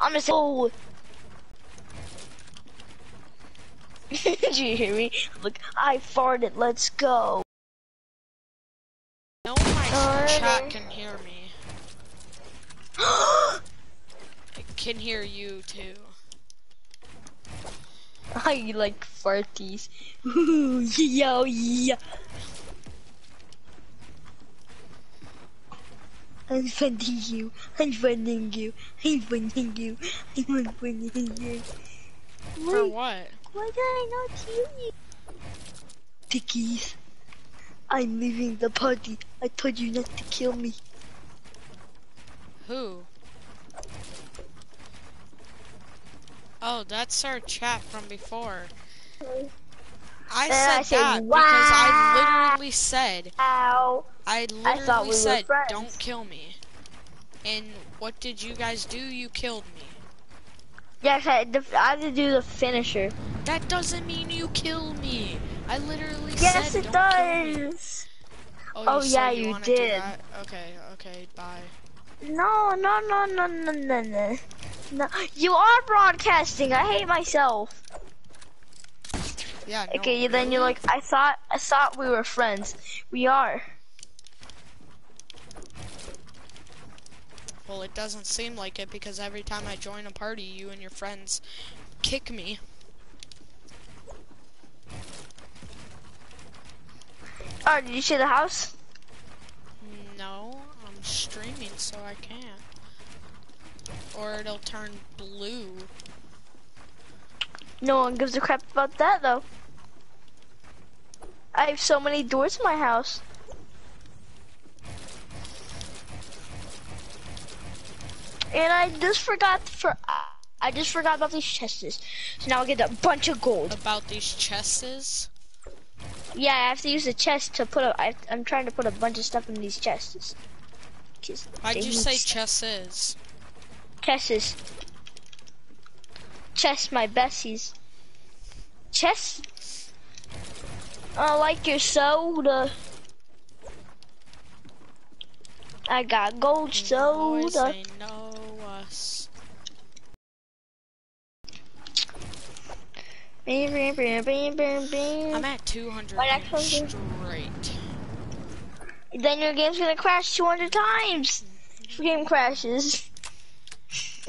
I'm say, oh. Did you hear me? Look, I farted, let's go. No, my Alright. chat can hear me. I can hear you too. I like farties. Ooh, yo, yeah. I'm funding you. I'm funding you. I'm funding you. I'm funding you. For Wait, what? why did I not hear you? Dickies. I'm leaving the party. I told you not to kill me. Who? Oh, that's our chat from before. I uh, said I said, that because I literally said, Ow. I I thought literally we said, don't kill me. And what did you guys do? You killed me. Yes, I, the, I had to do the finisher. That doesn't mean you kill me. I literally Yes, said, it don't kill me. does. Oh, Oh, you yeah, you, you did. Okay, okay, bye. No, no, no, no, no, no, no. No, you are broadcasting. I hate myself. Yeah, no, okay, then you're like, I thought, I thought we were friends. We are. Well, it doesn't seem like it because every time I join a party, you and your friends kick me. Oh, did you see the house? No, I'm streaming so I can't. Or it'll turn blue. No one gives a crap about that though. I have so many doors in my house. And I just forgot for I just forgot about these chests. So now I get a bunch of gold. About these chests. Yeah, I have to use the chest to put a. I, I'm trying to put a bunch of stuff in these chests. Why'd you say chests? chests? Chest, my besties. Chest. I like your soda. I got gold soda. Us. I'm at 200 Why not games close it? straight. Then your game's gonna crash 200 times. Your game crashes.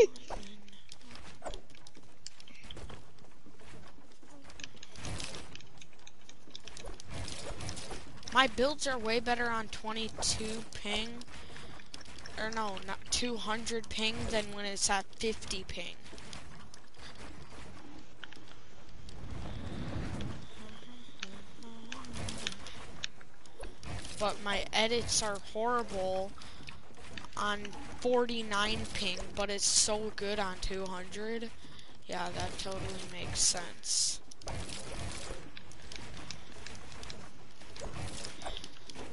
My builds are way better on 22 ping. Or no, not 200 ping than when it's at 50 ping. But my edits are horrible on 49 ping, but it's so good on 200. Yeah, that totally makes sense.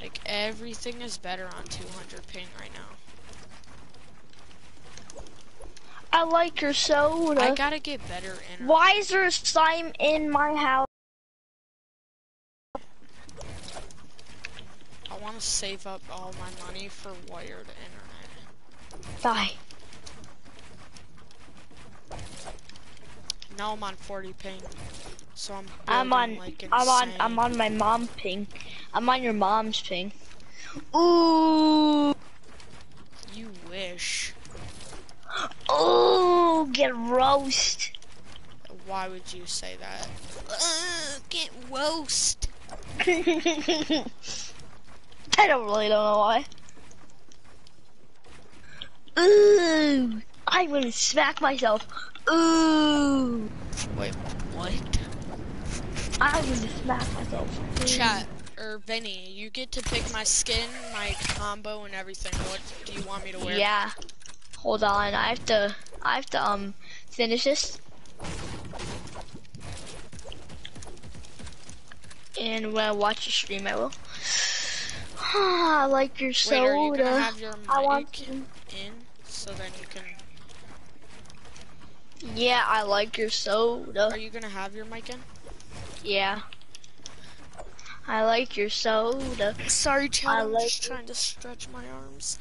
Like everything is better on 200 ping right now. I like your soda. I uh, gotta get better internet. Why is there a slime in my house? I want to save up all my money for wired internet. Die. Now I'm on 40 ping, so I'm I'm on. like I'm on. I'm on my mom ping. I'm on your mom's ping. Ooh. You wish. Ooh. Get roast. Why would you say that? Uh, get roast. I don't really don't know why. Ooh. I'm gonna smack myself. Ooh. Wait, what? I'm gonna smack myself. Chat or Vinny, you get to pick my skin, my combo, and everything. What do you want me to wear? Yeah. Hold on. I have to. I have to um finish this. And when I watch the stream, I will. I like your Wait, soda. are you your mic I want to. in so then you can? Yeah, I like your soda. Are you gonna have your mic in? Yeah. I like your soda. Sorry, chat. I I'm like just trying to stretch my arms.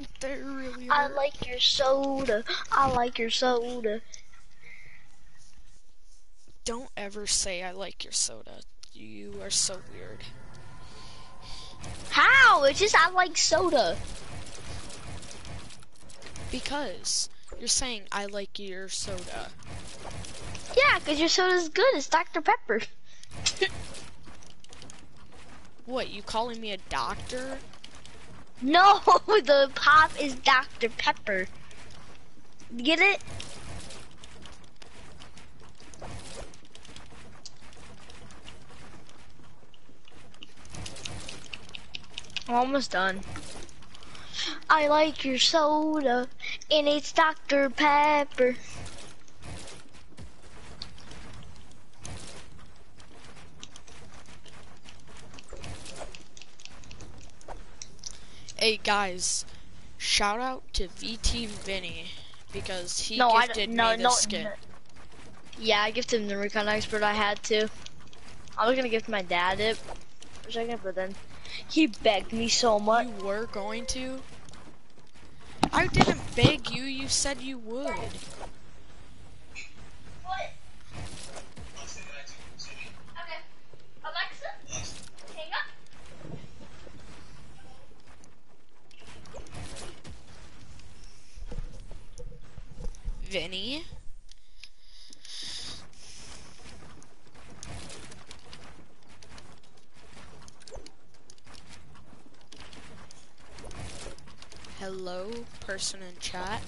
They really I hurt. like your soda. I like your soda. Don't ever say I like your soda. You are so weird. How? It's just I like soda. Because you're saying I like your soda. Yeah, because your soda's good. It's Dr. Pepper. What, you calling me a doctor? No, the pop is Dr. Pepper. Get it? Almost done. I like your soda, and it's Dr. Pepper. Hey guys, shout out to VT Vinny because he no, gifted. No, me no. this skin. no. Yeah, I gifted him the Recon Expert. I had to. I was gonna gift my dad it for a second, but then he begged me so much. You were going to? I didn't beg you, you said you would. What? Okay. Alexa, hang up. Vinny? Hello, person in chat.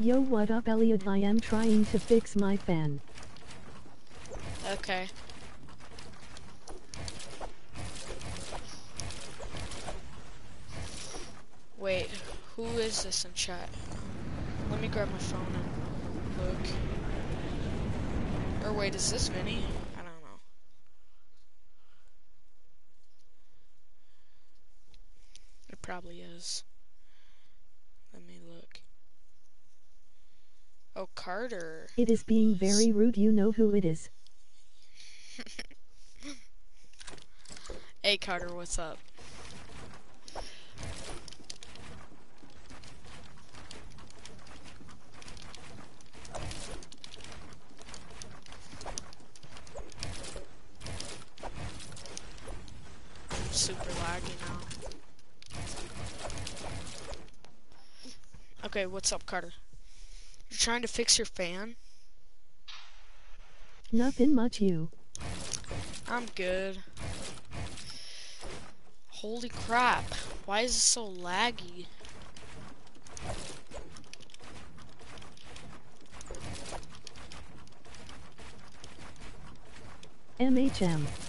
Yo what up Elliot I am trying to fix my fan. Okay. Wait, who is this in chat? Let me grab my phone and look. Or wait, is this Vinny? I don't know. It is. Let me look. Oh, Carter. It is being very rude you know who it is. Hey Carter, what's up? Super laggy now. Okay, what's up, Carter? You're trying to fix your fan? Nothing much you. I'm good. Holy crap. Why is it so laggy? MHM.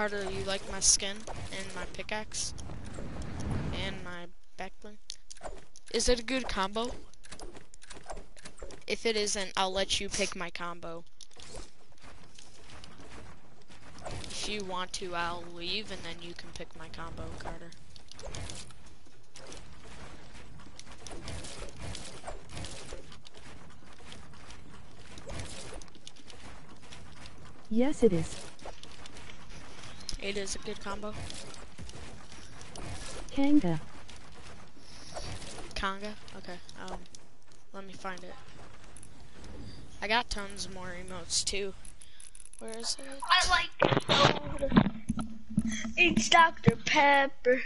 Carter, you like my skin and my pickaxe? And my backbling? Is it a good combo? If it isn't, I'll let you pick my combo. If you want to, I'll leave and then you can pick my combo, Carter. Yes it is. It is a good combo. Kanga. Kanga? Okay, um, let me find it. I got tons more emotes too. Where is it? I like soda. It's Dr. Pepper.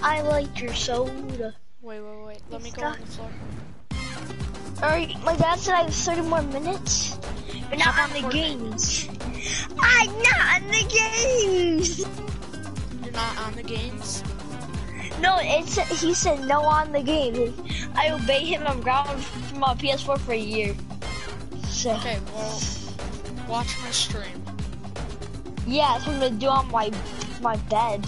I like your soda. Wait, wait, wait. Let me go on the floor. Alright, my dad said I have 30 more minutes, but not How on the games. Fortnite? I'm not on the games! You're not on the games? No, it's he said no on the games. I obey him. I'm grounded from my PS4 for a year. So, Okay, well, watch my stream. yeah, that's what I'm gonna do on my my bed.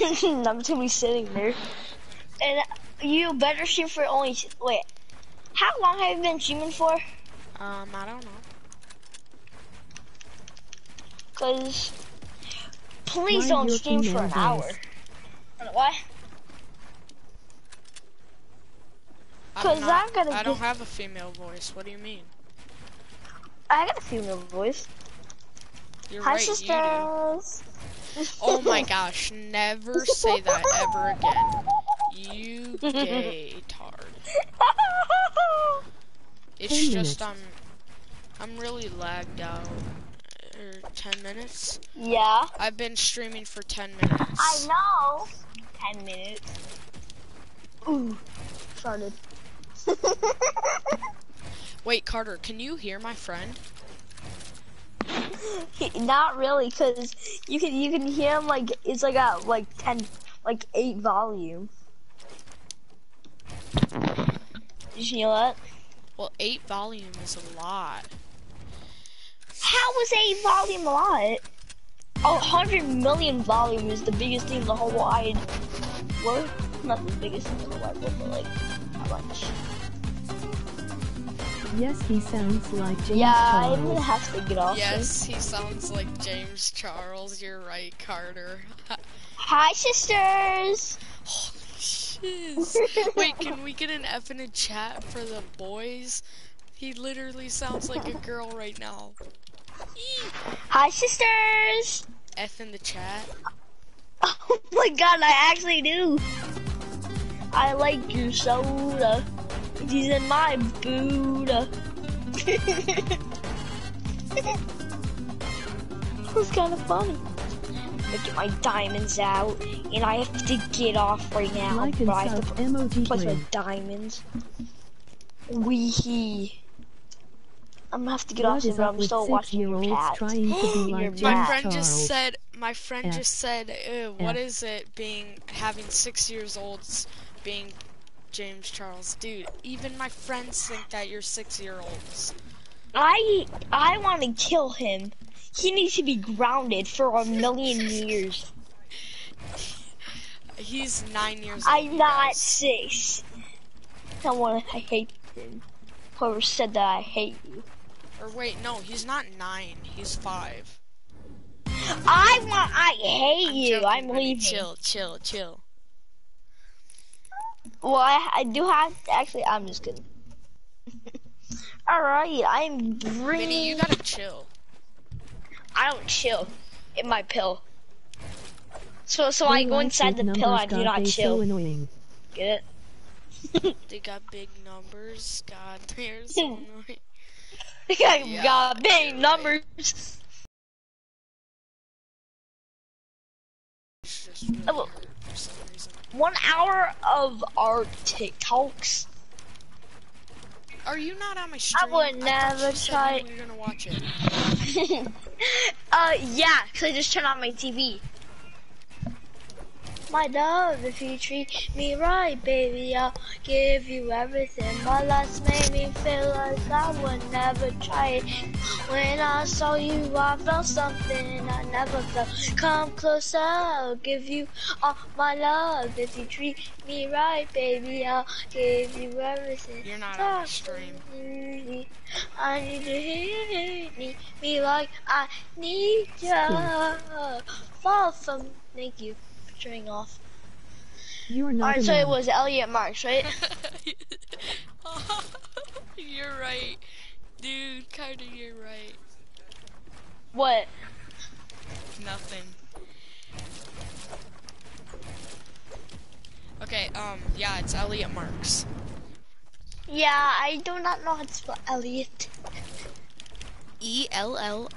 I'm just gonna be sitting there. And you better stream for only wait. How long have you been streaming for? Um, I don't know. Cause please Mind don't stream for an female hour. voice. Why? I'm 'Cause not- I'm gonna I don't get- have a female voice. What do you mean? I got a female voice. You're Hi, right, you do. sisters. Oh my gosh, never say that ever again. You gay tard. It's just. I'm I'm really lagged out. Er, 10 minutes? yeah, I've been streaming for 10 minutes. I know. Ten minutes. Ooh, started. Wait, Carter, can you hear my friend? Not really, cause you can you can hear him like it's like at like ten, like eight volume. Did you know that? Well, 8 volume is a lot. How was a volume a lot? A hundred million volume is the biggest thing in the whole wide world. Not the biggest thing in the wide world, but like how much? Yes, he sounds like James Charles. Yeah, I'm gonna have to get off. this. Yes, he sounds like James Charles. You're right, Carter. Hi, sisters. Shiz. Wait, can we get an F in a chat for the boys? He literally sounds like a girl right now. Hi, sisters. F in the chat. Oh my god, I actually do. I like your soda. Uh, He's in my Buddha. That was kind of funny. Look at my diamonds out, and I have to get off right now. Like and but I have sub to emoji place my blue. diamonds. Wee I'm gonna have to get What off soon, is but up I'm still watching your six-year-olds cat. trying to be Your like My James friend just Charles? said. My friend F. just said, Ew, "What F. is it being having six years olds being James Charles, dude? Even my friends think that you're six year olds." I I want to kill him. He needs to be grounded for a million years. He's nine years old. I'm not guys. six. Someone I hate him. Whoever said that I hate you. Or wait, no, he's not nine. He's five. I want. I hate I'm you. joking, I'm buddy. leaving. Chill, chill, chill. Well, I, I do have. Actually, I'm just kidding. All right, I'm bringing. Vinny, you gotta chill. I don't chill in my pill. So so I go inside the pill. I do not chill. So annoying. Get it? They got big numbers. God, they're so annoying. I Yeah, got big you're numbers. It's really Oh, well. hurt for some reason. One hour of our TikToks. Are you not on my stream? I would thought never you said try- You were gonna watch it. uh, yeah, cause I just turned on my TV. My love, if you treat me right, baby, I'll give you everything. My last made me feel like I would never try it. When I saw you, I felt something I never felt. Come closer, I'll give you all my love. If you treat me right, baby, I'll give you everything. You're not on my stream. I need to hear me, me like I need ya. Hmm. Fall from. Thank you for turning off. You're not Alright, so it was Elliot Marks, right? you're right. Dude, Kinda, you're right. what? Nothing. Okay, um, yeah, it's Elliot Marks. Yeah, I do not know how to spell Elliot. E L L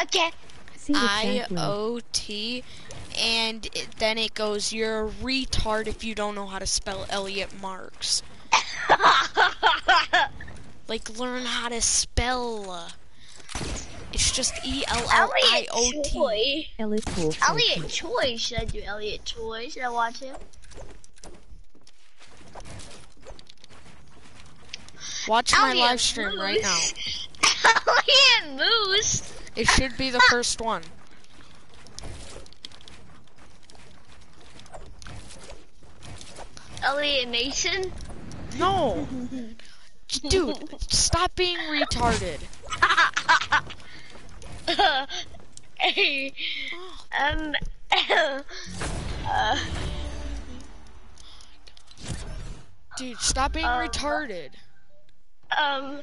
Okay. See the I chat room. O T, and it, then it goes, You're a retard if you don't know how to spell Elliot Marks. Like, learn how to spell. It's just E L L I Elliot O T. Choi. Elliot Choi. Should I do Elliot Choi? Should I watch him? Watch my Elliot live stream right now. Moose. Elliot Moose. It should be the first one. Mason. No! Dude, stop being retarded. A M uh, Dude, stop being Uh, retarded. um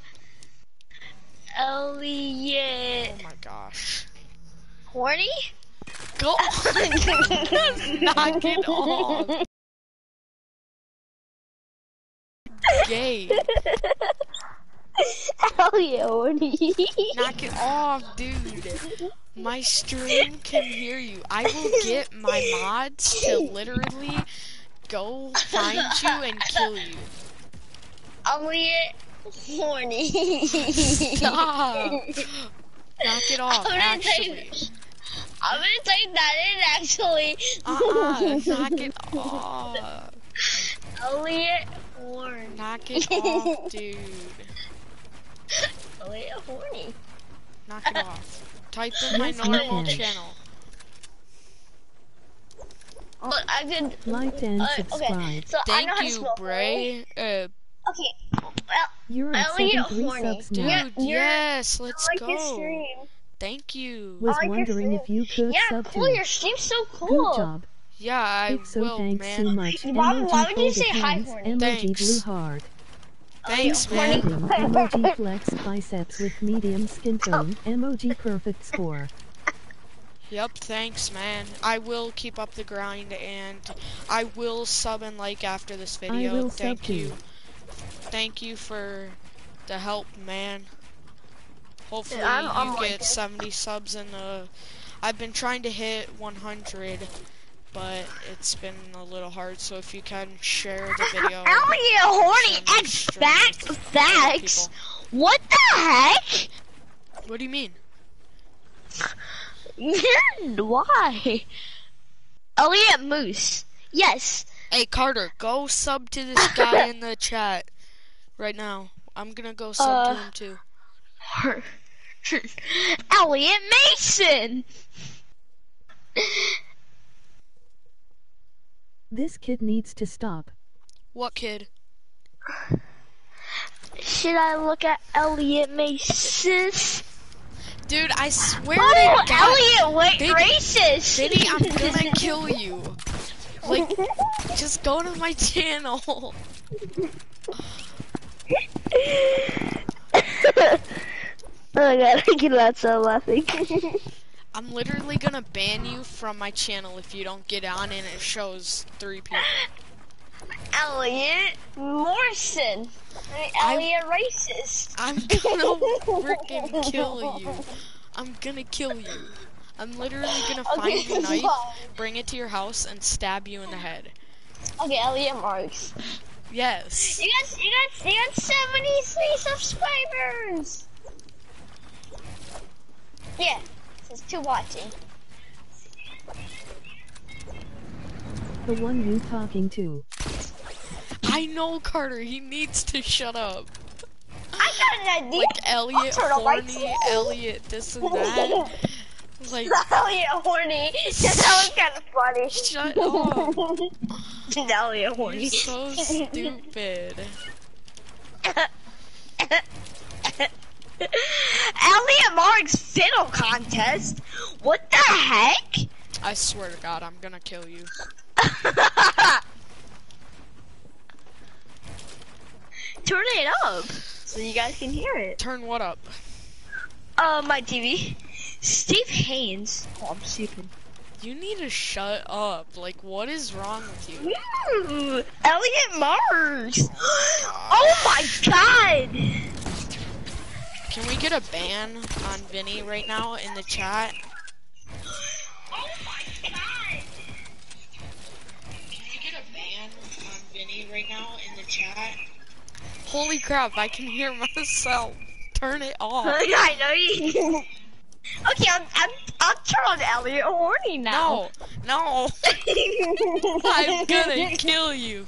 Elliot gosh. horny? Go knock it off. Gay. Elliot horny. Knock it off, dude. My stream can hear you. I will get my mods to literally go find you and kill you. Elliot horny. Stop. Knock it off, I'm gonna actually. I'm gonna type that in actually. Uh-uh, knock it off. Elliot horny. Knock it off, dude. Elliot horny. Knock it off. Type in my normal channel. Look, I did. Like and Uh, okay, so I know how to you, spell Bray. Uh, horny. Okay, well, You're at Elliot 73 horny. dude. Yeah, yes, let's I like your go. stream. Thank you. Was I like your wondering if you could Yeah, sub cool. to. Your stream's so cool. Good job. Yeah, I So will, thanks so man. much. Why- why would you say hi, hands, horny? Thanks. blue heart. Thanks, Horny. man. Heading, emoji flex biceps with medium skin tone. Emoji perfect score. Yep, thanks, man. I will keep up the grind, and I will sub and like after this video. will sub Thank too. Thank you for the help, man. Hopefully I'm- I'm you liking get it. 70 subs in the... I've been trying to hit 100, but it's been a little hard, so if you can share the video... Elliot horny Send me X with facts. What the heck? What do you mean? Why? Elliot Moose. Yes. Hey, Carter, go sub to this guy in the chat right now. I'm gonna go sub to Uh, him too. Elliot Mason. This kid needs to stop. What kid? Should I look at Elliot Mason? Dude, I swear Oh, to God, Elliot, wait, Vinny- racist. Vinny, I'm gonna kill you. Like, just go to my channel. Oh my god, I cannot stop laughing. I'm literally gonna ban you from my channel if you don't get on and it shows three people. Elliot Morrison. I mean, I'm- Elliot racist. I'm gonna freaking kill you. I'm gonna kill you. I'm literally gonna find Okay, a knife, fine. bring it to your house, and stab you in the head. Okay, Elliot Marks. Yes. You got, you got, you got 73 subscribers. Yeah, says two watching. The one you talking to. I know Carter. He needs to shut up. I got an idea. Like Elliot turn on my horny, Elliot this and that. Like, Elliot horny. that was kind of funny. shut up. Elliot You're horny. so stupid. Elliot Marks fiddle contest. What the heck? I swear to God, I'm gonna kill you. Turn it up so you guys can hear it. Turn what up? Uh, my TV. Steve Haynes. Oh, I'm stupid. You need to shut up. Like, what is wrong with you? Ooh, Elliot Mars. Oh my god. Can we get a ban on Vinny right now in the chat? Oh my god. Can we get a ban on Vinny right now in the chat? Holy crap, I can hear myself. Turn it off. I know you. Okay, I'm, I'm, I'll turn on Elliot Horny now. No, no, I'm gonna kill you.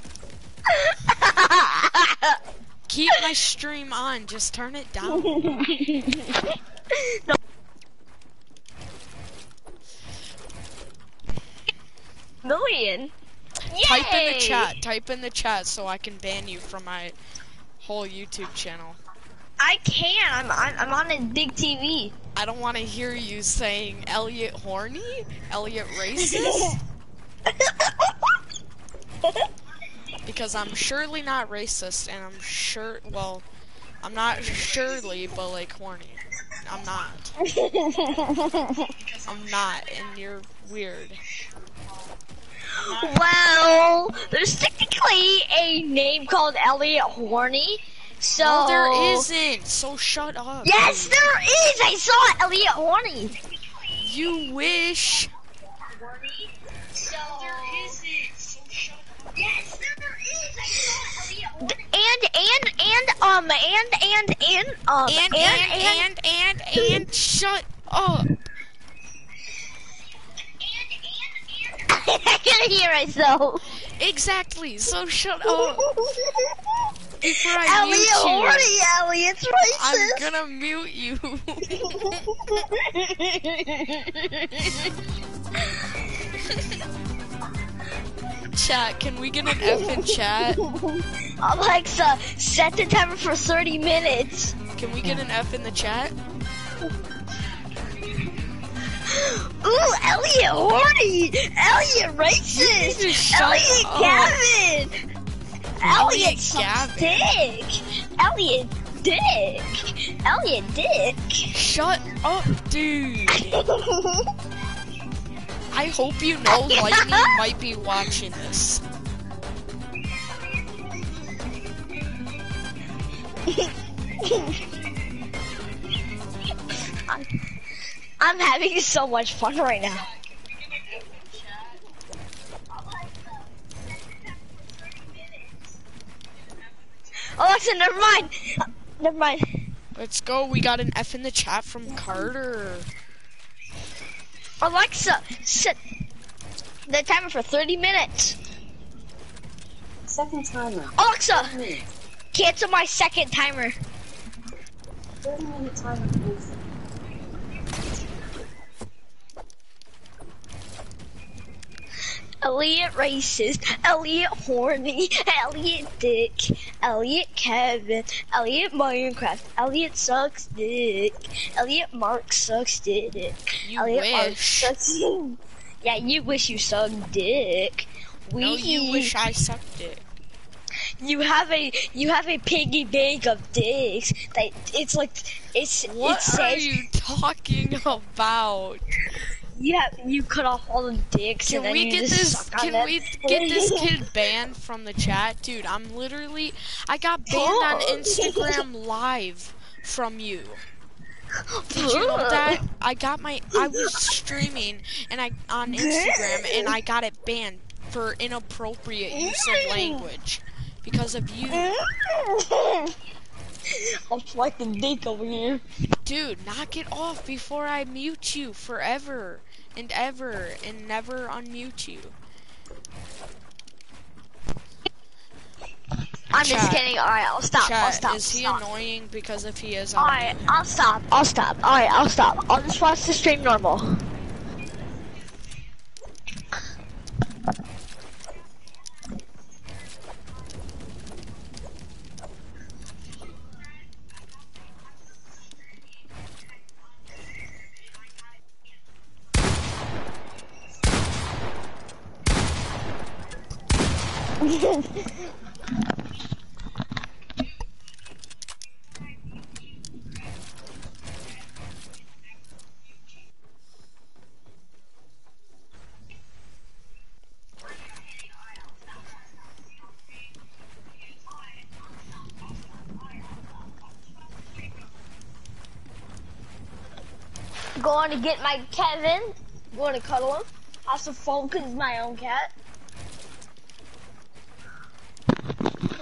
Keep my stream on, just turn it down. no. Million. Type in the chat, type in the chat so I can ban you from my whole YouTube channel. I can. I'm, I'm, I'm on a big TV. I don't want to hear you saying Elliot horny, Elliot racist, because I'm surely not racist, and I'm sure. Well, I'm not surely, but like horny. I'm not. I'm not, and you're weird. Well, there's technically a name called Elliot Horny. So No, there isn't. So shut up. Yes, there is. I saw Elliot Horny. You wish. So there isn't. So shut up. Yes, there is. I saw Elliot Horny. And and and um and and and um And and and and and, and shut up. I can hear myself. Exactly. So shut up. Before I Elliot mute you. Horny, Elliot's I'm gonna mute you. chat, can we get an F in chat? Alexa, set the timer for 30 minutes. Can we get an F in the chat? Ooh, Elliot Horny! Elliot racist! Elliot. Gavin! Elliot sucks dick! Elliot dick! Elliot dick! Shut up, dude. I hope you know Lightning might be watching this. I'm having so much fun right now. Oh, Alexa, never mind. Never mind. Let's go. We got an F in the chat from Carter. Alexa, set the timer for 30 minutes. Second timer. Alexa, cancel my second timer. 30 minute timer, please. Elliot racist, Elliot horny, Elliot dick, Elliot Kevin, Elliot Minecraft, Elliot sucks dick, Elliot Mark sucks dick, You Elliot Mark wish. sucks. Yeah, you wish you sucked dick. We, No, you wish I sucked it. you have a you have a piggy bank of dicks that it's like it's What it says are you talking about? Have you cut off all the dicks Can and we get this? Can we get this kid banned from the chat, dude? I'm literally. I got banned on Instagram Live from you. Did you know that? I got my. I was streaming and I on Instagram and I got it banned for inappropriate use of language because of you, I'm fucking dick over here. dude. Knock it off before I mute you forever and ever and never unmute you. I'm just kidding. All right, I'll stop. I'll stop. is he stop. annoying? Because if he is, I'll right. I'll stop. I'll stop. All right, I'll stop. I'll just watch the stream normal. Going to get my Kevin. Going to cuddle him. Have some fun because my own cat.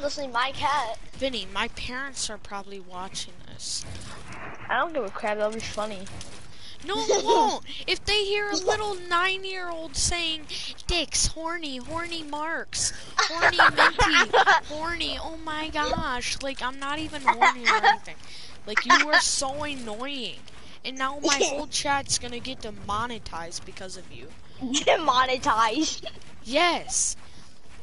Listening my cat. Vinny, my parents are probably watching this. I don't give a crap. That'll be funny. No, it won't. If they hear a little nine-year-old saying, "Dicks, horny, horny marks, horny minty, horny," oh my gosh! Like I'm not even horny or anything. Like you are so annoying, and now my whole chat's gonna get demonetized because of you. Demonetized. Yes,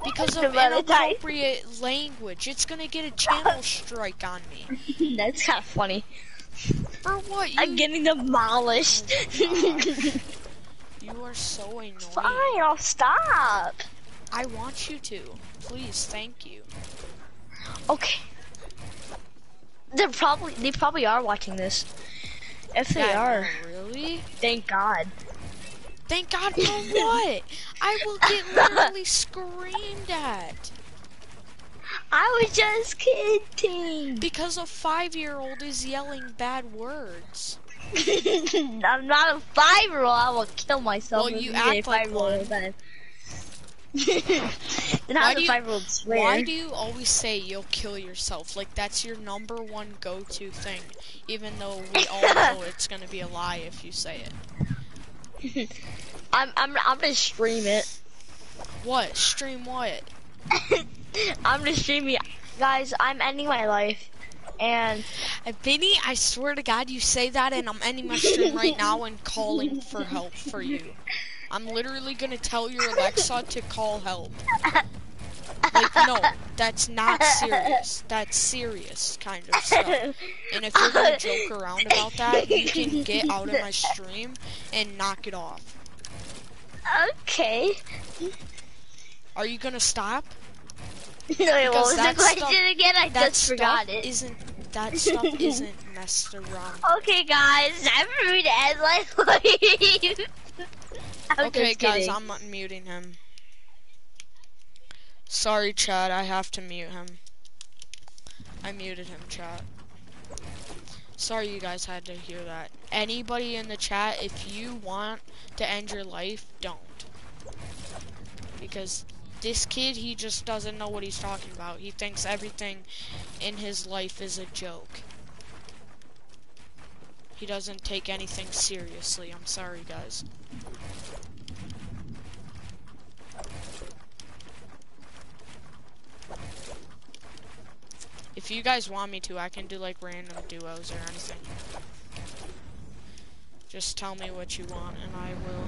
because of inappropriate language. It's gonna get a channel strike on me. That's kind of funny. For what? You, I'm getting demolished. Oh you are so annoying. Fine, I'll stop. I want you to. Please, thank you. Okay. They're probably they probably are watching this. If they Yeah, are, really? thank God. Thank God for what? I will get literally screamed at. I was just kidding. Because a five-year-old is yelling bad words. I'm not a five year old. I will kill myself. Well, you act like five-year-old one. then. then how Why does do you- five year old swear? Why do you always say you'll kill yourself? Like that's your number one go-to thing, even though we all know it's gonna be a lie if you say it. I'm I'm I'm gonna stream it. What? Stream what? I'm gonna stream it, guys. I'm ending my life, and Uh, Vinny, I swear to God, you say that, and I'm ending my stream right now and calling for help for you. I'm literally gonna tell your Alexa to call help. Like, no, that's not serious. That's serious kind of stuff. And if you're gonna joke around about that, you can get out of my stream and knock it off. Okay. Are you gonna stop? No, what was the question stuff- again? I just forgot it. isn't. That stuff isn't messed around. Okay, guys, time for me to end life. I'm Okay, guys. I'm unmuting him. Sorry, Chad, I have to mute him. I muted him, chat. Sorry you guys had to hear that. Anybody in the chat, if you want to end your life, don't. Because this kid, he just doesn't know what he's talking about. He thinks everything in his life is a joke. He doesn't take anything seriously. I'm sorry, guys. If you guys want me to, I can do like random duos or anything. Just tell me what you want and I will.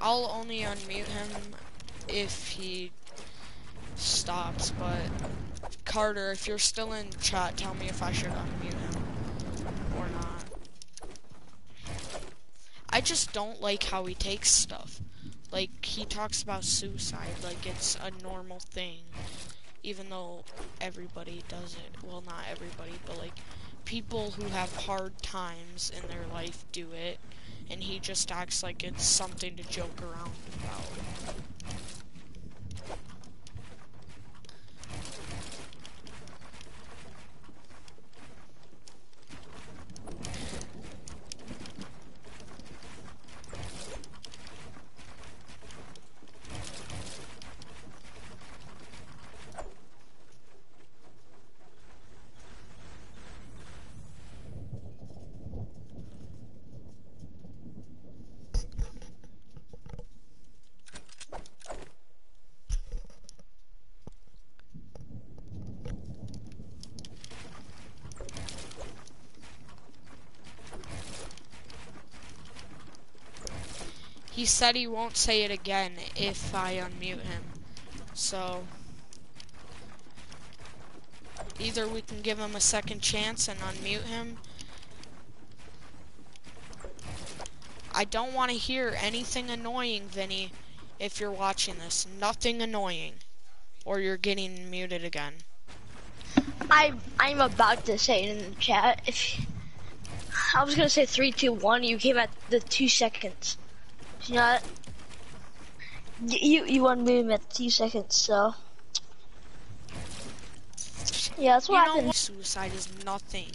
I'll only unmute him if he stops, but Carter, if you're still in chat, tell me if I should unmute him or not. I just don't like how he takes stuff. Like, he talks about suicide like it's a normal thing. Even though everybody does it. Well, not everybody, but like, people who have hard times in their life do it. And he just acts like it's something to joke around about. He said he won't say it again if I unmute him. So either we can give him a second chance and unmute him. I don't want to hear anything annoying, Vinny, if you're watching this. Nothing annoying. Or you're getting muted again. I I'm about to say in the chat. If I was gonna say three, two, one, you came at the two seconds. You know You you unmuted me at two seconds, so yeah, that's You what know happened. what? Suicide is nothing.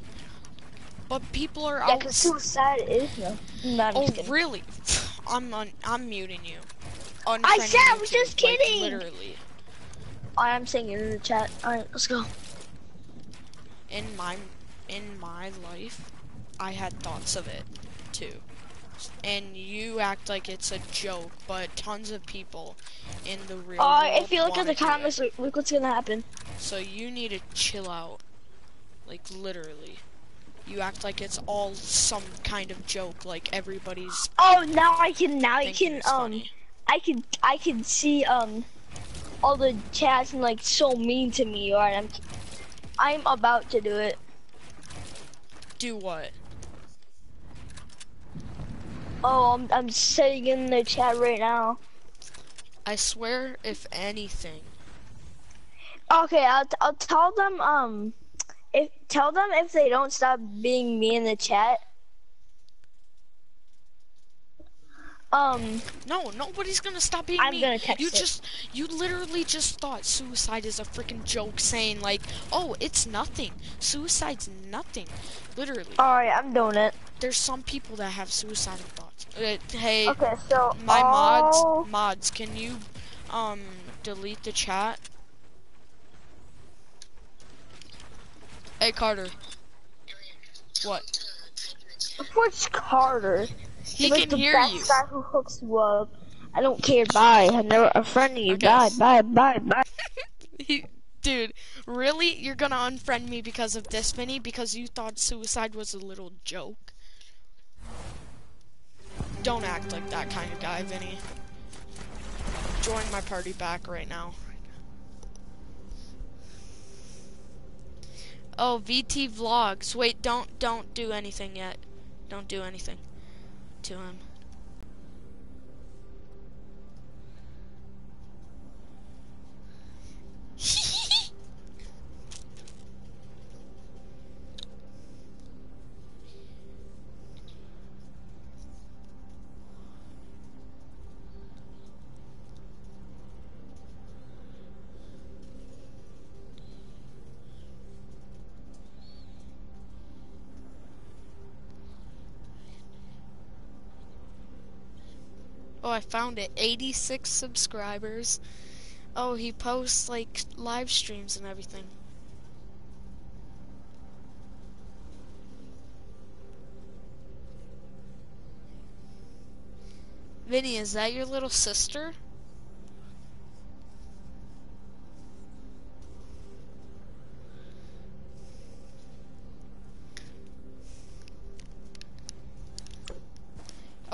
But people are Yeah, because suicide is no. No, Oh, really? I'm un- I'm muting you. I said I was just like, kidding. literally. I am saying it in the chat. All right, let's go. In my in my life, I had thoughts of it too. And you act like it's a joke, but tons of people in the real Uh, world if you look at the comments, look, look what's gonna happen. So you need to chill out. Like literally. You act like it's all some kind of joke, like everybody's Oh, now I can. Now I can. Um, funny. I can. I can see. Um, all the chats and like so mean to me. Alright, I'm I'm about to do it. Do what? Oh, I'm I'm sitting in the chat right now. I swear, if anything. Okay, I'll I'll tell them um if tell them if they don't stop being me in the chat. Um, No, nobody's gonna stop being I'm me. gonna text you it. just, you literally just thought suicide is a freaking joke, saying like, "Oh, it's nothing. Suicide's nothing." Literally, alright, I'm doing it. there's some people that have suicidal thoughts. Uh, hey, Okay, so my all- mods, mods, can you, um, delete the chat? Hey, Carter. What? What's Carter? He can hear you. guy who hooks you up. I don't care. Bye. I'm never a friend of you. Okay. Bye. Bye. Bye. Bye. He, dude, really? You're gonna unfriend me because of this, Vinny? Because you thought suicide was a little joke? Don't act like that kind of guy, Vinny. Join my party back right now. Oh, VT vlogs. Wait, don't don't do anything yet. Don't do anything to him. Oh, I found it. 86 subscribers. Oh, he posts like live streams and everything. Vinny, is that your little sister?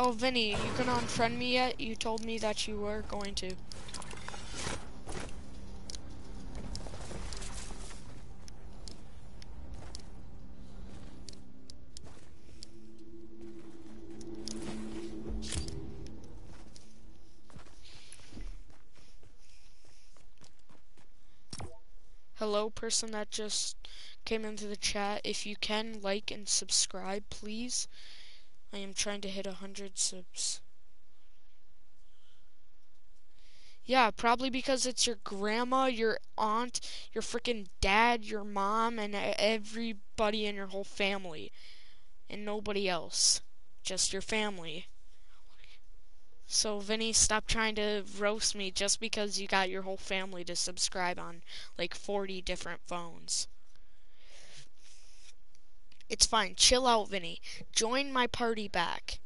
Oh, Vinny, you gonna unfriend me yet? You told me that you were going to. Hello, person that just came into the chat. If you can, like and subscribe, please. I am trying to hit a hundred subs. Yeah, probably because it's your grandma, your aunt, your freaking dad, your mom, and everybody in your whole family. And nobody else. Just your family. So, Vinny, stop trying to roast me just because you got your whole family to subscribe on like 40 different phones. It's fine. Chill out, Vinny. Join my party back.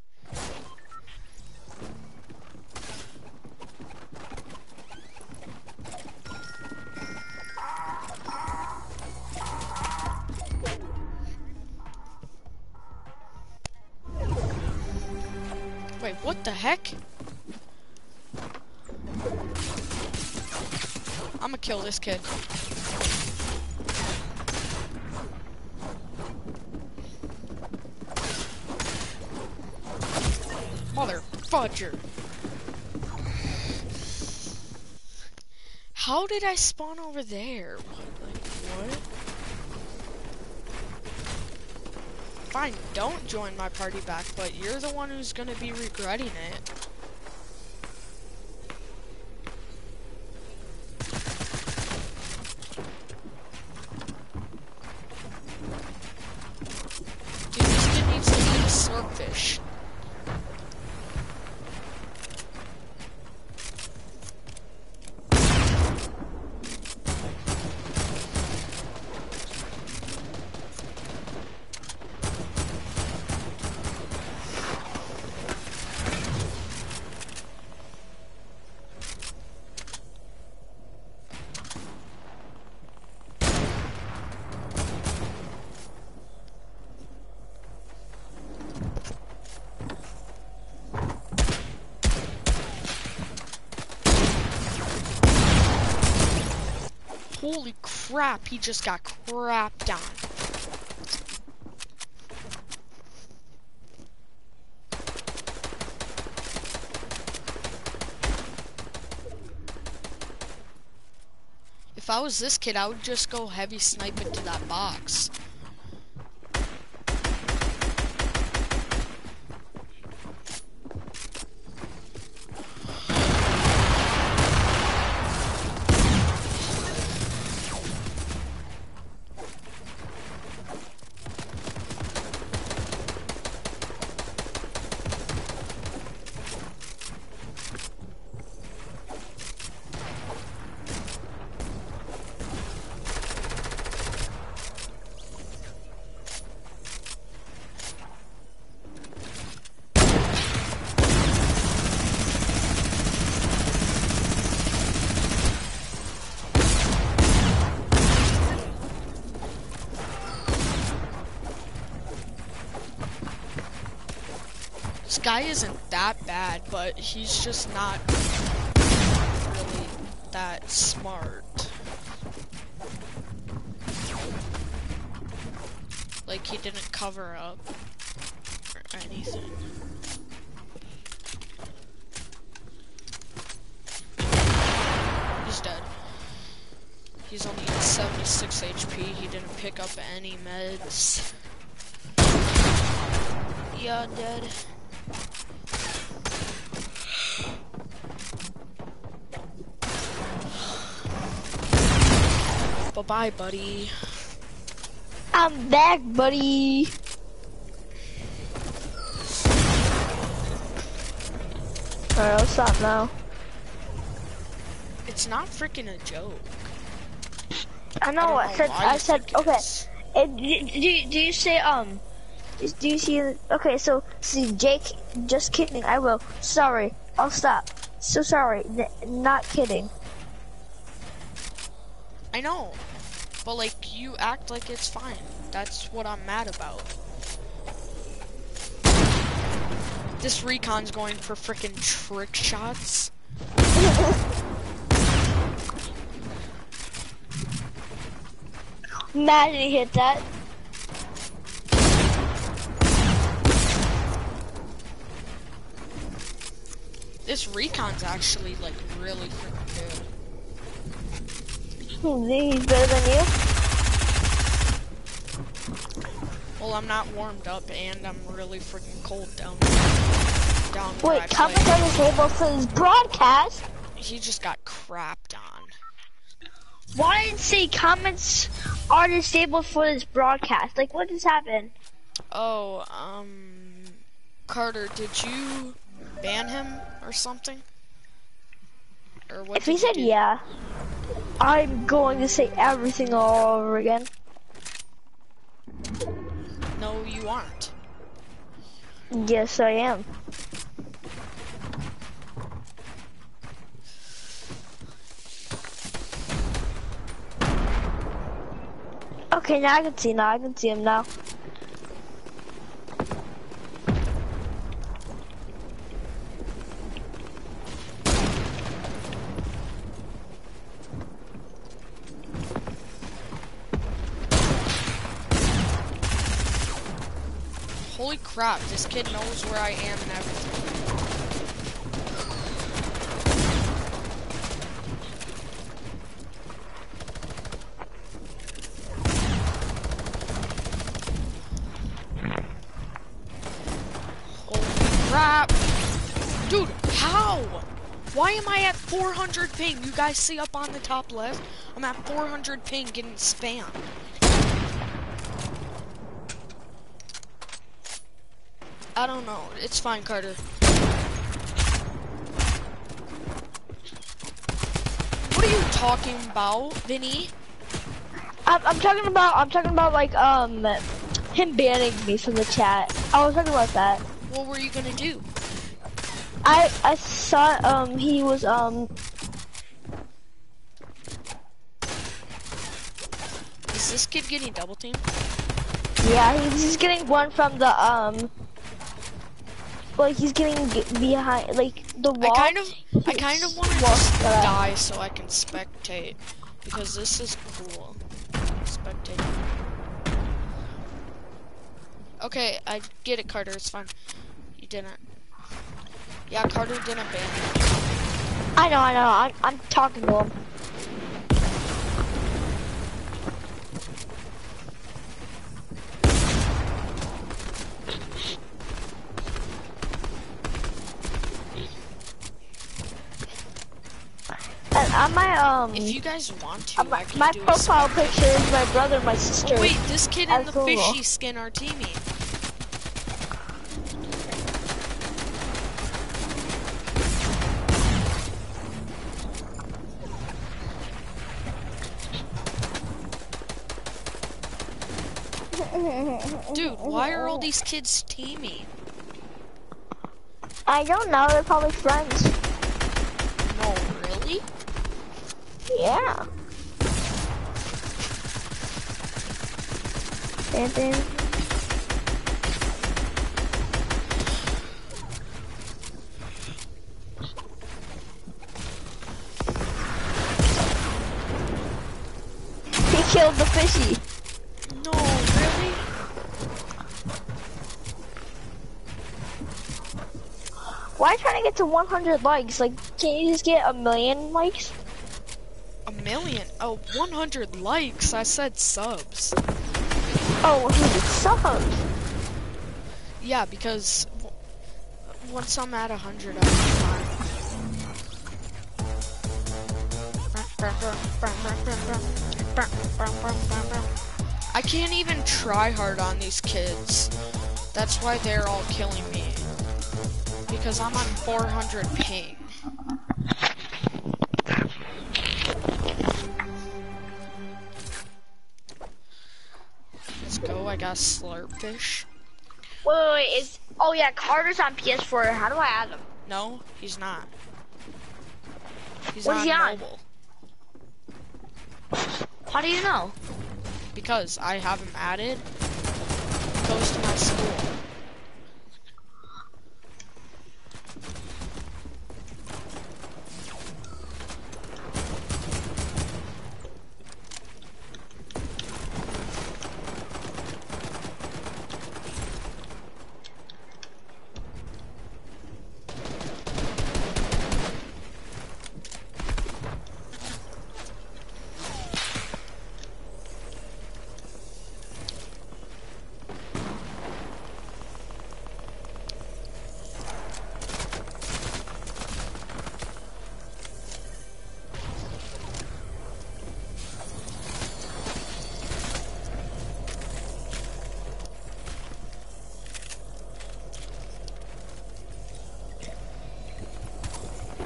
Wait, what the heck? I'ma kill this kid. Fudger. How did I spawn over there? Like, what? Fine, don't join my party back, but you're the one who's gonna be regretting it. Dude, this kid needs to eat a swordfish. Crap, he just got crapped on. If I was this kid, I would just go heavy snipe into that box. This guy isn't that bad, but he's just not really that smart. Like he didn't cover up or anything. He's dead. He's only at 76 HP. He didn't pick up any meds. Yeah, dead. Bye-bye, buddy. I'm back, buddy. Alright, I'll stop now. It's not freaking a joke. I know. I I, said. I said. think it Okay. do, do, you- do you say um? Do you see? Okay, so see, Jake. Just kidding. I will. Sorry. I'll stop. So sorry. N- not kidding. I know. But like you act like it's fine. That's what I'm mad about. This recon's going for freaking trick shots. He hit that. This recon's actually like really freaking good. He's better than you. Well, I'm not warmed up and I'm really freaking cold down down Wait, on the table for this broadcast. He just got crapped on. Why didn't it say comments are disabled for this broadcast? Like, what just happened? Oh, um, Carter, did you ban him or something? Or what If he said yeah, I'm going to say everything all over again. No, you aren't. Yes, I am. Okay, now I can see. Now I can see him now. Holy crap, this kid knows where I am and everything. Holy crap. Dude, how? Why am I at 400 ping? You guys see up on the top left? I'm at 400 ping getting spammed. I don't know. It's fine, Carter. What are you talking about, Vinny? I'm, I'm talking about. I'm talking about like um, him banning me from the chat. I was talking about that. What were you gonna do? I I saw um he was um Is this kid getting double teamed? yeah he's just getting one from the um like he's getting behind like the wall. I kind of, I kind of want to Wall just that I- die so I can spectate because this is cool. spectating. Okay, I get it, Carter. It's fine. You didn't. Yeah, Carter didn't ban me. I know, I know. I'm, I'm talking to him. And on my um, If you guys want to, my, my profile picture is my brother, and my sister. Oh, wait, this kid in the fishy skin are teaming. Dude, why are all these kids teaming? I don't know. They're probably friends. No, really? Yeah. Then. He killed the fishy. No, really? Why trying to get to 100 likes? Like, can't you just get a million likes? A? Oh, 100 likes. I said subs. Oh, 100 subs. Yeah, because w- once I'm at 100, I'll be fine. I can't even try hard on these kids. That's why they're all killing me. Because I'm on 400 ping. Got slurpfish. Wait, wait, wait, is oh yeah, Carter's on PS4. How do I add him? No, he's not. He's What is on he on? mobile. How do you know? Because I have him added. Goes to my school.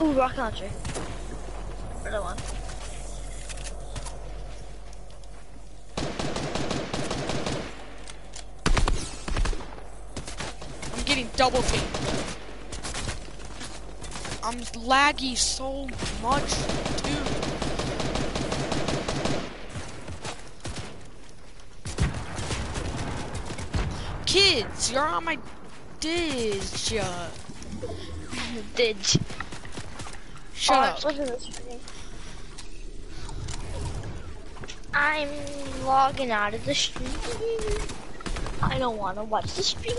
Ooh, rock launcher. Another one. I'm getting double teamed. I'm laggy so much, dude. Kids, you're on my dish. Uh, Shut oh, up. The screen? I'm logging out of the stream. I don't want to watch the stream.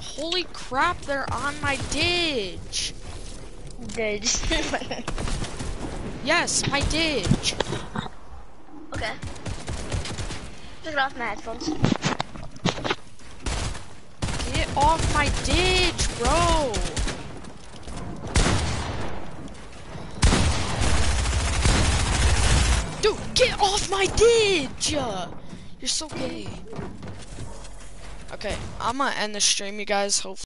Holy crap, they're on my ditch. Did. Yes, my ditch. okay. Took it off my headphones. Get off my ditch, bro. Dude, get off my ditch. You're so gay. Okay, I'm gonna end the stream, you guys. Hopefully.